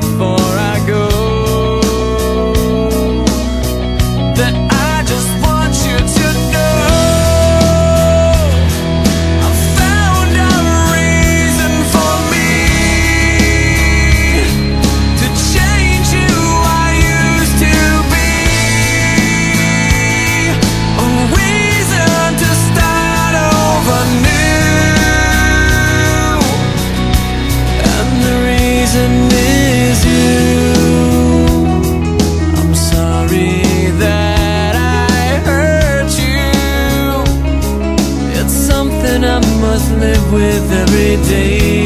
before I go. That with every day.